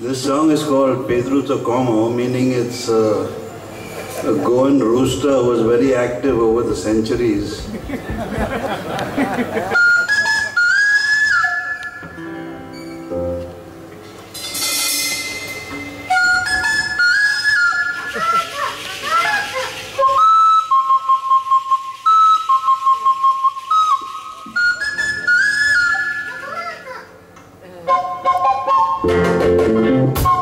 This song is called Pedrucho Kombo, meaning it's uh, a Goan rooster who was very active over the centuries. Música